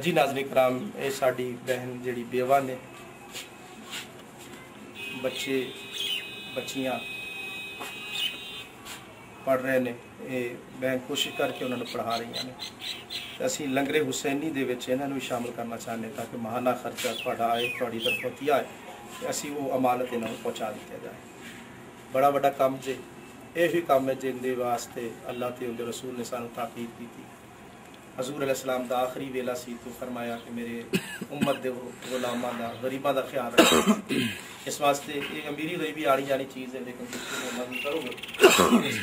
ਜੀ ਨਾਜ਼ਰੀਨ ਕਰਾਮ ਇਹ ਸਾਡੀ ਬਹਿਨ ਜਿਹੜੀ ਬੇਵਾ ਨੇ ਬੱਚੇ ਬੱਚੀਆਂ ਪੜ ਰਹੇ ਨੇ ਇਹ ਬੈਂਕ ਕੋਸ਼ਿਸ਼ ਕਰਕੇ ਉਹਨਾਂ ਨੂੰ ਪੜਾ ਰਹੀਆਂ ਨੇ। ਅਸੀਂ ਲੰਗਰੇ ਹੁਸੈਨੀ ਦੇ ਵਿੱਚ ਇਹਨਾਂ ਨੂੰ ਵੀ ਸ਼ਾਮਲ ਕਰਨਾ ਚਾਹੁੰਦੇ ਤਾਂ ਕਿ ਮਹਾਨਾ ਖਰਚਾ ਤੁਹਾਡਾ ਆਏ, ਤੁਹਾਡੀ ਤਰਫੋਂ ਆਏ, ਤੇ ਅਸੀਂ ਉਹ ਅਮਾਨਤ ਇਹਨਾਂ ਨੂੰ ਪਹੁੰਚਾ ਦਿੱਤਾ ਜਾਏ। ਬੜਾ ਵੱਡਾ ਕੰਮ ਜੇ, ਇਹ ਹੀ ਕੰਮ ਹੈ ਜਿੰਦੇ ਵਾਸਤੇ ਅੱਲਾਹ ਤੇ ਉਹਦੇ ਰਸੂਲ ਨੇ ਸਾਨੂੰ ਤਾਕੀਦ ਕੀਤੀ। हजूर अलैहिस्सलाम का आखिरी वेला सी तो फरमाया कि मेरे उम्मत दे गुलामा दा, गरीबा दा ख्याल रखो। इस वास्ते ये अमीरी गरीबी आनी जानी चीज़ है, लेकिन मदद करोगे।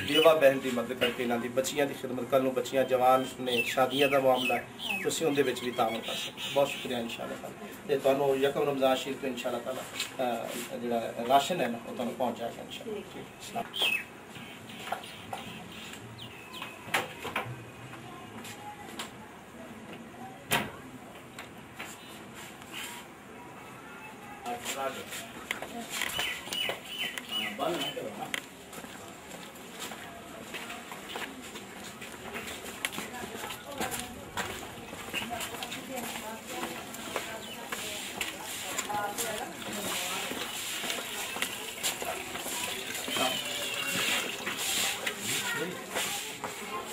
बेवा बहन की मदद करके इन्हों की बच्चिया की खिदमत कल बच्चिया जवान ने शादियाँ का मामला है तुम उन्हें भी तावन कर सकते बहुत शुक्रिया इन शाला तू यकम रमज़ान शरीफ इन शाला जो राशन है ना वो तुम पहुँच जाएगा इन शाला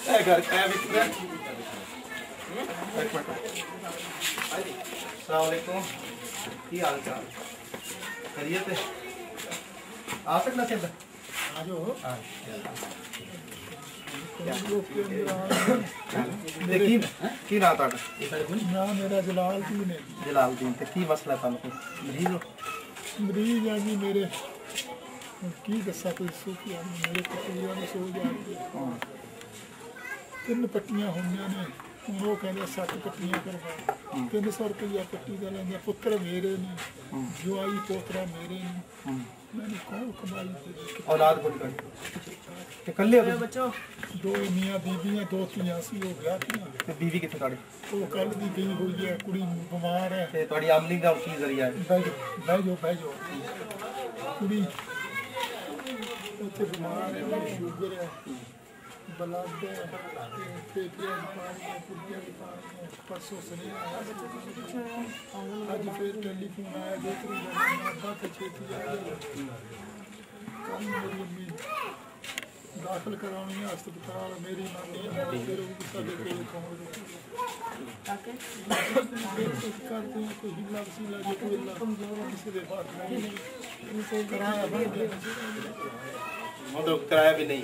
Hey guys, have it there. Assalamualaikum. Kya hal ਇਨਸ਼ਾਅੱਲਾ ਠੀਕ ਹੈ ਇਹ ਘਰ ਇਹ ਵੀ ਇੱਕ ਮਿੰਟ अस्सलाम वालेकुम ਕੀ ਹਾਲ ਚਾਲ ਕਰੀਏ ਤੇ ਆ ਸਕਣਾ ਚਾਹੀਦਾ ਆ ਜਾਓ ਤੇ ਕੀ ਕੀ ਨਾਂ ਤੁਹਾਡਾ ਨਾ ਮੇਰਾ ਜਲਾਲਦੀਨ ਹੈ ਜਲਾਲਦੀਨ ਤੇ ਕੀ ਮਸਲਾ ਤੁਹਾਨੂੰ ਕੋਈ ਮਰੀਜ਼ ਹੋ ਮਰੀਜ਼ ਹੈ ਜੀ ਮੇਰੇ ਹੁਣ ਕੀ ਦੱਸਾਂ ਕੋਈ ਸੂਫੀਆ ਨੂੰ ਮੇਰੇ ਪੱਟੀਆਂ ਨੂੰ ਸੋ ਜਾਂਦੀ ਤਿੰਨ ਪੱਟੀਆਂ ਹੋਈਆਂ ਨੇ ਹੁਣ ਉਹ ਕਹਿੰਦੇ ਸੱਤ ਪੱਟੀਆਂ ਕਰਵਾ 300 ਰੁਪਈਆ ਪੱਟੀ ਦਾ ਲੈਂਦੇ ਪੁੱਤਰ ਮੇਰੇ ਨੇ ਜਵਾਈ ਪੋਤਰਾ ਮੇਰੇ ਨੇ। ਮੈਨੂੰ ਕੌਣ ਕਮਾਈ ਦੇ ਔਲਾਦ ਕੋਈ ਨਹੀਂ ਤੇ ਕੱਲੇ ਹੋ ਤੁਸੀਂ? ਦੋ ਮੀਆਂ ਬੀਬੀਆਂ ਦੋ ਧੀਆਂ ਸੀ ਉਹ ਵਿਆਹ ਤੀਆਂ ਤੇ ਬੀਵੀ ਕਿੱਥੇ ਤੁਹਾਡੀ? ਉਹ ਕੱਲ ਦੀ ਗਈ ਹੋਈ ਹੈ ਕੁੜੀ ਬਿਮਾਰ ਹੈ। ਤੇ ਤੁਹਾਡੀ ਆਮਦਨੀ ਦਾ ਕੀ ਜ਼ਰੀਆ ਹੈ। ਬਹਿ ਜਾਓ ਬਹਿ ਜਾਓ ਬਹਿ ਜਾਓ। ਕੁੜੀ ਉੱਥੇ ਬਿਮਾਰ ਹੈ ਸ਼ੂਗਰ ਹੈ। दाखिल करानी है अस्पताल मेरी नानी फिर मतलब कराया भी नहीं।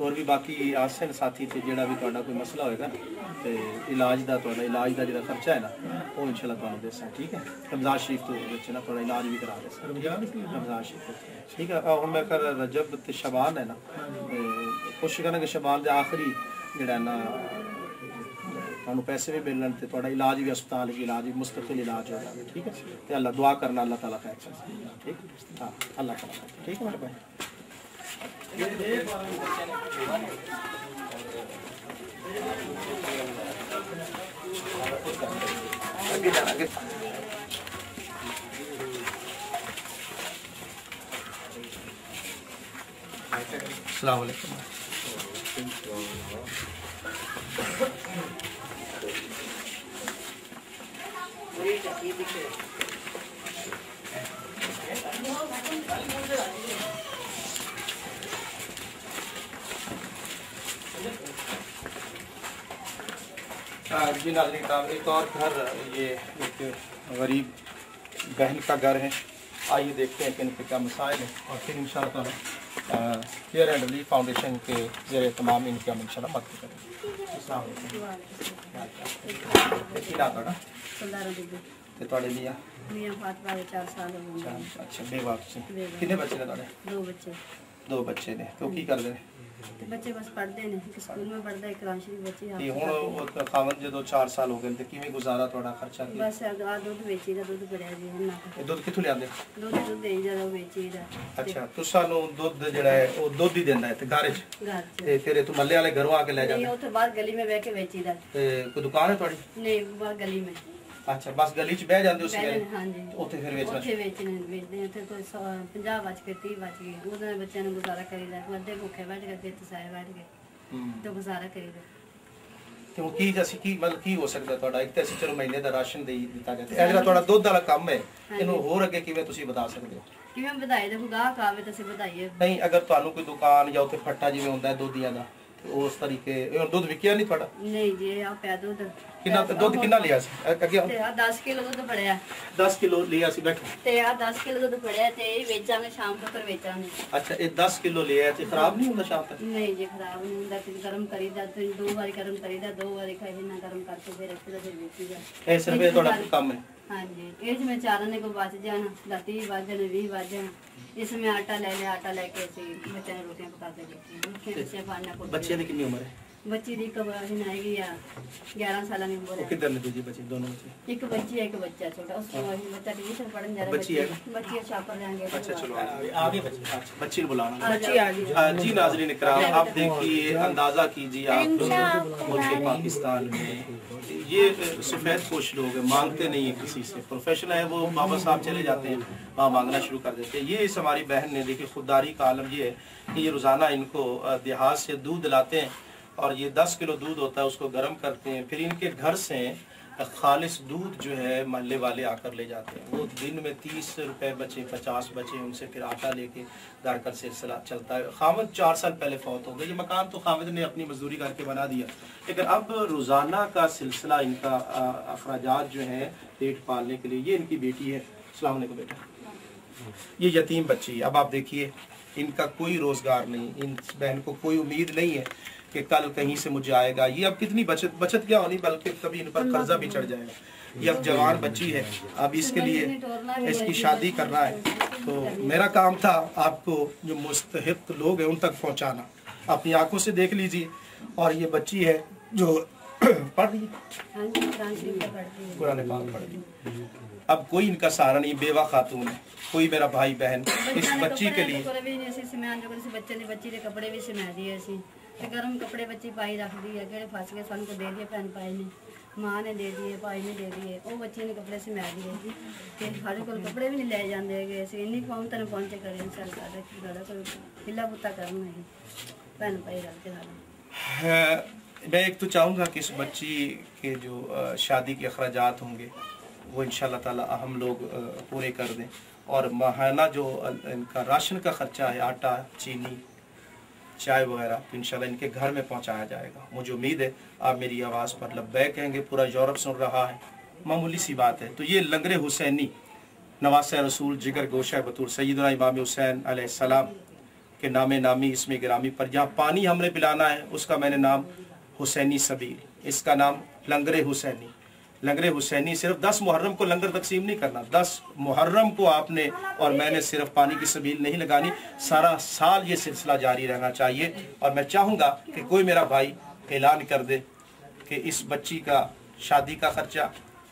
ਹੋਰ ਵੀ ਬਾਕੀ ਆਸਨ ਸਾਥੀ ਤੇ ਜਿਹੜਾ ਵੀ ਤੁਹਾਡਾ ਕੋਈ ਮਸਲਾ ਹੋਏਗਾ ਨਾ, ਤੇ ਇਲਾਜ ਦਾ ਤੁਹਾਡਾ ਇਲਾਜ ਦਾ ਜਿਹੜਾ ਖਰਚਾ ਹੈ ਨਾ ਉਹ ਇਨਸ਼ਾਅੱਲਾ ਤੁਹਾਨੂੰ ਦੇਸਾਂ ਠੀਕ ਹੈ ਰਮਜ਼ਾਨ ਸ਼ਰੀਫ ਤੋਂ ਵਿੱਚ ਨਾ ਤੁਹਾਡਾ ਇਲਾਜ ਵੀ ਕਰਾ ਦੇਸਾਂ ਰਮਜ਼ਾਨ ਕੀ ਰਮਜ਼ਾਨ ਸ਼ਰੀਫ ਤੋਂ। ਠੀਕ ਹੈ ਆਹ ਹੁਣ ਮੈਂ ਕਰ ਰਜਬ ਤੇ ਸ਼ਬਾਨ ਹੈ ਨਾ ਤੇ ਕੋਸ਼ਿਸ਼ ਕਰਾਂਗੇ ਸ਼ਬਾਨ ਦੇ ਆਖਰੀ ਜਿਹੜਾ ਨਾ ਤੁਹਾਨੂੰ ਪੈਸੇ ਵੀ ਮਿਲਣ ਤੇ ਤੁਹਾਡਾ ਇਲਾਜ ਵੀ ਹਸਪਤਾਲ ਵੀ ਇਲਾਜ ਵੀ ਮੁਸਤਕਿਲ ਇਲਾਜ ਹੋ ਜਾਵੇ ਠੀਕ ਹੈ ਤੇ ਅੱਲਾ ਦੁਆ ਕਰਨਾ ਅੱਲਾਹ ਤਾਲਾ ਖੈਰ ਚਾਹੇ ਠੀਕ ਹਾਂ ਅੱਲਾਹ ਤਾਲਾ ਠੀਕ ਹੈ ਮੇਰੇ ਭਾਈ आगे जाना आगे अस्सलाम वालेकुम ये दिखे हाँ, जी काम एक और घर ये एक गरीब बहन का घर है। आइए देखते हैं कि क्या मसाइल है और फिर इन शेयर एंड रिलीफ फाउंडेशन के ज़रिए तमाम इनकी हम इन मदद करेंगे। अच्छा, दो बच्चे। दो बच्चे ने तो की कर रहे ਤੇ ਬੱਚੇ ਬਸ ਪੜਦੇ ਨੇ ਸਕੂਲ ਵਿੱਚ ਪੜ੍ਹਦਾ ਇੱਕ ਰਾਮਸ਼ਰੀ ਬੱਚੇ ਤੇ ਹੁਣ ਉਹ ਖਾਵਨ ਜਦੋਂ 4 ਸਾਲ ਹੋ ਗਏ ਤੇ ਕਿਵੇਂ ਗੁਜ਼ਾਰਾ ਤੁਹਾਡਾ ਖਰਚਾ ਕੀ? ਬਸ ਆ ਦੁੱਧ ਵੇਚੀ ਦੁੱਧ ਬੜਿਆ ਜੀ ਹੁਣ ਨਾ ਦੁੱਧ ਕਿੱਥੋਂ ਲਿਆਉਂਦੇ? ਦੁੱਧ ਦੁੱਧ ਦੇ ਜਿਹੜਾ ਹੈ ਉਹ ਦੁੱਧ ਹੀ ਦਿੰਦਾ ਹੈ ਤੇ ਘਰ ਚ? ਤੇ ਤੇਰੇ ਤੂੰ ਮੱਲੇ ਵਾਲੇ ਘਰੋਂ ਆ ਕੇ ਲੈ ਜਾਂਦੇ? ਨਹੀਂ ਉੱਥੇ ਬਾਹਰ ਗਲੀ ਮੇ ਬਹਿ ਕੇ ਵੇਚੀ ਤੇ ਕੋਈ ਦੁਕਾਨ ਹੈ ਤੁਹਾਡੀ? ਨਹੀਂ ਬਾਹਰ ਗਲੀ ਮੇ। ਅੱਛਾ ਬਸ ਗਲੀ 'ਚ ਬਹਿ ਜਾਂਦੇ ਵੇਲੇ ਹਾਂਜੀ। ਉੱਥੇ ਫਿਰ ਵੇਚਣਾ ਉੱਥੇ ਵੇਚਣੇ ਵੇਚਦੇ ਉੱਥੇ ਕੋਈ 50 ਬਚ ਕੇ 30 ਬਚ ਗਏ। ਉਹਦੇ ਨਾਲ ਬੱਚਿਆਂ ਨੂੰ ਗੁਜ਼ਾਰਾ ਕਰੀਦਾ ਅੱਧੇ ਭੁੱਖੇ ਬੈਠ ਕੇ ਤੇ ਸਾਏ ਬੈਠ ਹੂੰ। ਤੇ ਗੁਜ਼ਾਰਾ ਕਰੀਦਾ ਤੇ ਹੁਣ ਕੀ ਅਸੀਂ ਕੀ ਮਤਲਬ ਕੀ ਹੋ ਸਕਦਾ ਤੁਹਾਡਾ? ਇੱਕ ਤਾਂ ਅਸੀਂ ਚਲੋ ਮਹੀਨੇ ਦਾ ਰਾਸ਼ਨ ਦੇ ਹੀ ਦਿੱਤਾ ਗਿਆ ਤੇ ਇਹ ਜਿਹੜਾ ਤੁਹਾਡਾ ਦੁੱਧ ਵਾਲਾ ਕੰਮ ਹੈ। ਇਹਨੂੰ ਹੋਰ ਅੱਗੇ ਕਿਵੇਂ ਤੁਸੀਂ ਵਧਾ ਸਕਦੇ ਹੋ? ਕਿਵੇਂ ਵਧਾਈ ਦੇਖੋ ਗਾਹਕ ਆਵੇ ਤਾਂ ਅਸੀਂ ਵਧਾਈਏ। ਨਹੀਂ ਅਗਰ ਤੁਹਾਨੂੰ ਕੋਈ ਦੁਕਾਨ ਜਾਂ ਉੱਥੇ ਫੱਟਾ ਜਿਵੇਂ ਹੁੰਦਾ ਹੈ ਦੁੱਧੀਆਂ ਦਾ ਉਸ ਤਰੀਕੇ ਇਹ ਦੁੱਧ ਵਿਕਿਆ ਨਹੀਂ ਤੁਹਾਡਾ? ਨਹੀਂ ਜੀ ਆ ਪਿਆ ਦੁੱਧ। ਕਿੰਨਾ ਦੁੱਧ ਕਿੰਨਾ ਲਿਆ ਸੀ? ਅ- ਅੱਗੇ ਤੇ ਆ 10 ਕਿਲੋ ਦੁੱਧ ਪੜਿਆ 10 ਕਿਲੋ ਲਿਆ ਸੀ ਬੈਠੋ। ਤੇ ਆ 10 ਕਿਲੋ ਦੁੱਧ ਪੜਿਆ ਤੇ ਇਹ ਵੇਚਾਂਗੇ ਸ਼ਾਮ ਤੱਕ ਵੇਚਾਂਗੇ। ਅੱਛਾ ਇਹ 10 ਕਿਲੋ ਲਿਆ ਤੇ ਖਰਾਬ ਨਹੀਂ ਹੁੰਦਾ ਸ਼ਾਮ ਤੱਕ? ਨਹੀਂ ਜੀ ਖਰਾਬ ਨਹੀਂ ਹੁੰਦਾ। ਤੇ ਗਰਮ ਕਰੀਦਾ ਤੇ ਦੋ ਵਾਰੀ ਗਰਮ ਕਰੀਦਾ ਦੋ ਵਾਰੀ ਖਾਈ ਨਾ ਗਰਮ ਕਰਕੇ ਫਿਰ ਰੱਖੀਦਾ ਫਿਰ ਵੇਚੀਦਾ ਇਹ ਸਿਰਫ ਇਹ ਤੁਹਾਡਾ ਕੰਮ ਹੈ। ਹਾਂਜੀ ਇਹ ਜਿਵੇਂ ਚਾਰਾਂ ਨੇ ਕੋ ਬਚ ਜਾਣ ਰਾਤੀ ਵੱਜ ਜਾਣ 20 ਵੱਜ ਜਾਣ। ਇਸ ਵਿੱਚ ਆਟਾ ਲੈ ਲਿਆ ਆਟਾ ਲੈ ਕੇ ਅਸੀਂ ਬੱਚਿਆਂ ਨੂੰ ਰੋਟੀਆਂ ਪਕਾ ਕੇ ਦਿੱਤੀਆਂ। ਫਿਰ ਸੇ ਪਾਣਾ ਕੋ ਬੱਚੇ ਦੀ ਕਿੰਨੀ ਉਮਰ ਹੈ? ਬੱਚੀ ਦੀ ਕਬਰ ਹੈਗੀ ਆ 11 ਸਾਲਾਂ ਦੀ ਉਮਰ वो ਹੈ किधर ने भेजी बच्चे दोनों बच्चे ਇੱਕ ਬੱਚੀ ਹੈ ਇੱਕ ਬੱਚਾ ਛੋਟਾ ਉਸ ਤੋਂ ਬਾਅਦ ਬੱਚਾ ਟਿਊਸ਼ਨ ਪੜਨ ਜਾ ਰਿਹਾ ਬੱਚੀ ਹੈ? ਬੱਚੀ ਛਾਪਰ जाएंगे अच्छा चलो आगे बच्चे अच्छा, बच्ची को बुलाना ਬੱਚੀ ਆ ਗਈ हाँ, जी नाजरीन इकराम आप देखिए अंदाजा कीजिए आप मुल्क पाकिस्तान में ये सफ़ेद पोश लोग हैं मांगते नहीं है किसी से प्रोफेशनल है वो बाबा साहब चले जाते हैं वहाँ मांगना शुरू कर देते हैं ये इस हमारी बहन ने देखिए खुददारी का आलम ये है कि ये रोज़ाना इनको अ, देहात से दूध लाते हैं और ये दस किलो दूध होता है, उसको गर्म करते हैं। फिर इनके घर से खालिश दूध जो है महल्ले वाले आकर ले जाते हैं। वो दिन में तीस रुपए बचे, पचास बचे, उनसे फिर आटा लेके घर का सिलसिला चलता है। खामद, चार साल पहले फौत हो गए। ये मकान तो खामद ने अपनी मजदूरी करके बना दिया। लेकिन अब रोज़ाना का सिलसिला इनका अखराज जो है, पेट पालने के लिए, ये इनकी बेटी है। वालेकुम बेटा। ये यतीम बच्ची अब आप देखिए, इनका कोई रोज़गार नहीं, इन बहन को कोई उम्मीद नहीं है कि कल कहीं से मुझे आएगा। ये अब कितनी बचत बचत क्या होनी बल्कि कभी इन पर कर्जा भी चढ़ जाएगा। ये अब जवान बच्ची है। अब इसके लिए इसकी शादी करना है। तो मेरा काम था आपको जो मुस्तक लोग हैं उन तक पहुंचाना। अपनी आँखों से देख लीजिए। और ये बच्ची है जो पढ़ पढ़ अब कोई इनका सहारा नहीं बेवा खातून है। कोई मेरा भाई बहन इस बच्ची के लिए ਟੁਕੜੇ ਵੀ ਨਹੀਂ ਅਸੀਂ ਸਮਿਆਨ ਜੋ ਕਿਸੇ ਬੱਚੇ ਦੇ ਬੱਚੀ ਦੇ ਕੱਪੜੇ ਵੀ ਸਮਾ ਦਈਏ ਅਸੀਂ ਤੇ ਗਰਮ ਕੱਪੜੇ ਬੱਚੀ ਪਾਈ ਰੱਖਦੀ ਹੈ ਕਿਹੜੇ ਫਸ ਗਏ ਸਾਨੂੰ ਕੋ ਦੇ ਦਿਏ ਭੈਣ ਭਾਈ ਨੇ ਮਾਂ ਨੇ ਦੇ ਦਿਏ ਭਾਈ ਨੇ ਦੇ ਦਿਏ ਉਹ ਬੱਚੇ ਨੇ ਕੱਪੜੇ ਸਮਾ ਦਈਏ ਤੇ ਸਾਡੇ ਕੋਲ ਕੱਪੜੇ ਵੀ ਨਹੀਂ ਲੈ ਜਾਂਦੇ ਹੈਗੇ ਅਸੀਂ ਇੰਨੀ ਕੌਮ ਤਨ ਪਹੁੰਚੇ ਕਰੇ ਇਨਸਾਨ ਸਾਡਾ ਕੀ ਗੜਾ ਕੋਈ ਹਿੱਲਾ ਬੁੱਤਾ ਕਰਨਾ ਹੈ ਭੈਣ ਭਾਈ ਰਲ ਕੇ ਸਾਡਾ है, मैं एक तो चाहूँगा कि इस बच्ची के जो अ, शादी के अखराज होंगे वो इन ताला हम लोग अ, पूरे कर दें और माहाना जो अ, इनका राशन का ख़र्चा है आटा चीनी चाय वगैरह तो इंशाल्लाह इनके घर में पहुँचाया जाएगा। मुझे उम्मीद है आप मेरी आवाज़ पर लब्बैक कहेंगे, पूरा यूरोप सुन रहा है। मामूली सी बात है। तो ये लंगरे हुसैनी नवास रसूल, जिगर गोशा, बतूर सैदना इमाम हुसैन अलैहिस्सलाम के नामे नामी इसमें ग्रामी पर जहाँ पानी हमने पिलाना है, उसका मैंने नाम हुसैनी सबील इसका नाम लंगरे हुसैनी। लंगरे हुसैनी, सिर्फ़ दस मुहर्रम को लंगर तकसीम नहीं करना। दस मुहर्रम को आपने और मैंने सिर्फ़ पानी की सबील नहीं लगानी। सारा साल ये सिलसिला जारी रहना चाहिए। और मैं चाहूँगा कि कोई मेरा भाई ऐलान कर दे कि इस बच्ची का शादी का खर्चा,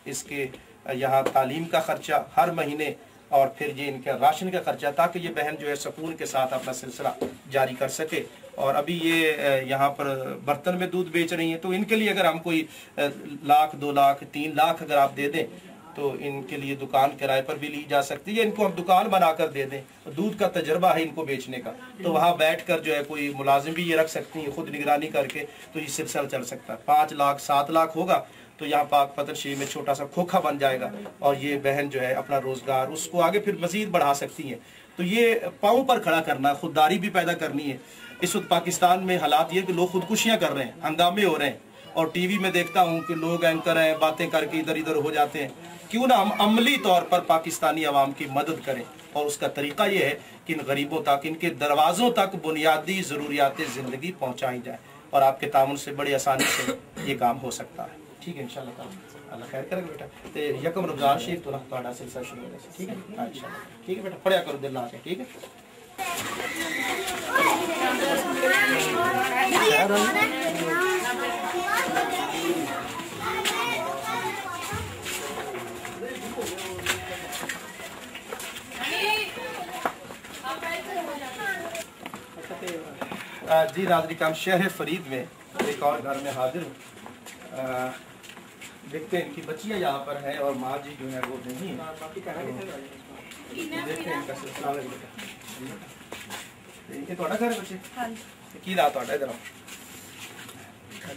इसके यहाँ तालीम का खर्चा हर महीने और फिर ये इनका राशन का खर्चा, ताकि ये बहन जो है सुकून के साथ अपना सिलसिला जारी कर सके। और अभी ये यहाँ पर बर्तन में दूध बेच रही हैं तो इनके लिए अगर हम कोई लाख, दो लाख, तीन लाख अगर आप दे दें तो इनके लिए दुकान किराए पर भी ली जा सकती है। इनको हम दुकान बनाकर दे दें दूध का तजर्बा है इनको बेचने का। तो वहाँ बैठ कर जो है कोई मुलाजिम भी ये रख सकती है, खुद निगरानी करके तो ये सिलसिला चल सकता है। पाँच लाख, सात लाख होगा तो यहाँ पाक पतन शरीफ में छोटा सा खोखा बन जाएगा, और ये बहन जो है अपना रोज़गार, उसको आगे फिर मजीद बढ़ा सकती हैं। तो ये पाँव पर खड़ा करना, खुददारी भी पैदा करनी है। इस वक्त पाकिस्तान में हालात ये कि लोग खुदकुशियाँ कर रहे हैं, हंगामे हो रहे हैं। और टीवी में देखता हूँ कि लोग एंकर हैं, बातें करके इधर इधर हो जाते हैं। क्यों ना हम अमली तौर पर पाकिस्तानी आवाम की मदद करें? और उसका तरीका यह है कि इन गरीबों तक, इनके दरवाज़ों तक बुनियादी ज़रूरियात ज़िंदगी पहुँचाई जाए। और आपके ताउन से बड़ी आसानी से ये काम हो सकता है। ठीक है, इंशाल्लाह अल्लाह खैर करेगा बेटा। तो यकम रमज़ान शरीफ तो ना सिलसिला शुरू हो जाए ठीक है? हाँ, ठीक है बेटा, पढ़िया करो, दिल ठीक है? जी नाजरी काम शहर फरीद में। एक और घर में हाजिर हूँ। देखते हैं इनकी बच्चियाँ यहाँ पर हैं और माँ जी जो है वो नहीं है? देखते हैं इनका सिलसिला। में बेटा ਇਹ ਤੁਹਾਡਾ ਘਰ ਹੈ ਬੱਚੇ ਹਾਂਜੀ ਕੀ ਨਾਂ ਤੁਹਾਡਾ ਇਧਰ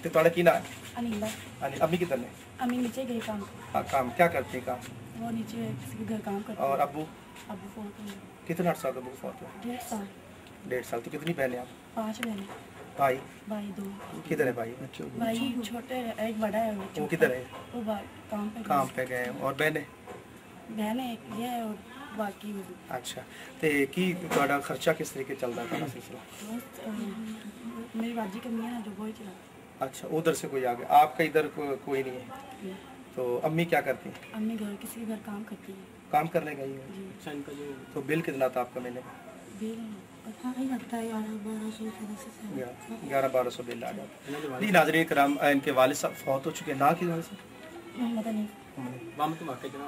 ਤੇ ਤੁਹਾਡਾ ਕੀ ਨਾਂ ਹੈ अनिला अनी अम्मी किधर है अम्मी नीचे गई काम हाँ काम क्या करते हैं काम वो नीचे किसी के घर काम करते और अबू अबू फोन कर कितने अरसा का अबू फौत हुआ डेढ़ साल डेढ़ साल तो कितनी बहनें आप पाँच बहने भाई भाई दो किधर है भाई भाई छोटे है, एक बड़ा है वो वो छोटा किधर है वो बा- काम पे काम पे गए हैं और बहनें बहन एक ये है और बाकी वो- अच्छा ਤੇ ਕੀ ਤੁਹਾਡਾ ਖਰਚਾ ਕਿਸ ਤਰੀਕੇ ਚੱਲਦਾ ਤੁਹਾਡਾ ਸਿਲਸਿਲਾ बस अ, मेरी बाजी की मियाँ है जो वही चला अच्छा उधर से कोई आ गया आपका इधर को, कोई नहीं है तो अम्मी क्या करती हैं अम्मी घर किसी के घर काम करती है काम करने गई है जी तो बिल कितना था आपका महीने का बिल ग्यारह बारह सौ बिल आ जाता जी नाजरीन कराम इनके वालिद साहब फौत हो चुके हैं ना की वालिद साहब ਬੰਮ ਧਮਾਕੇ ਚ ਨਾ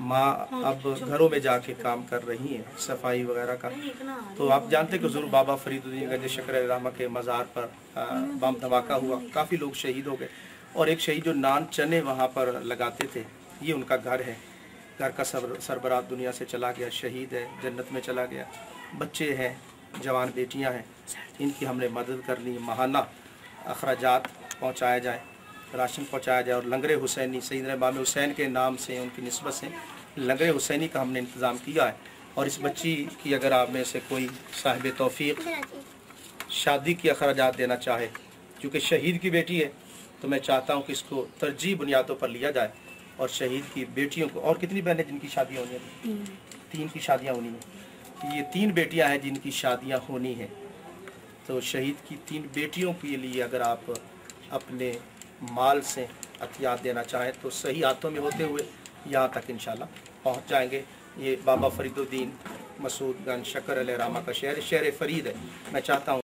माँ अब घरों में जाके काम कर रही हैं सफ़ाई वगैरह का। तो आप जानते हैं कि ज़रूर बाबा फरीदुद्दीन गंज शकर रहमा के मज़ार पर बम धमाका हुआ। काफ़ी लोग शहीद हो गए। और एक शहीद जो नान चने वहाँ पर लगाते थे ये उनका घर है। घर का सर सरबराह दुनिया से चला गया शहीद है जन्नत में चला गया। बच्चे हैं जवान बेटियाँ हैं इनकी हमने मदद करनी महाना अखराजात पहुँचाया जाए। राशन पहुँचाया जाए और लंगरे हुसैनी, सईद इमाम हुसैन के नाम से उनकी नस्बत से लंगरे हुसैनी का हमने इंतज़ाम किया है। और इस बच्ची की अगर आप में से कोई साहिब तोफ़ी शादी की अखराज देना चाहे, क्योंकि शहीद की बेटी है तो मैं चाहता हूँ कि इसको तरजीह बुनियादों पर लिया जाए। और शहीद की बेटियों को, और कितनी बहनें जिनकी शादियाँ होनी है? तीन की शादियाँ होनी है। ये तीन बेटियाँ हैं जिनकी शादियाँ होनी हैं। तो शहीद की तीन बेटियों के लिए अगर आप अपने माल से अतियात देना चाहें तो सही हाथों में होते हुए यहाँ तक इंशाल्लाह पहुँच जाएँगे। ये बाबा फरीदुद्दीन मसूद गंज शकर अल रामा का शहर शहर फरीद है। मैं चाहता हूँ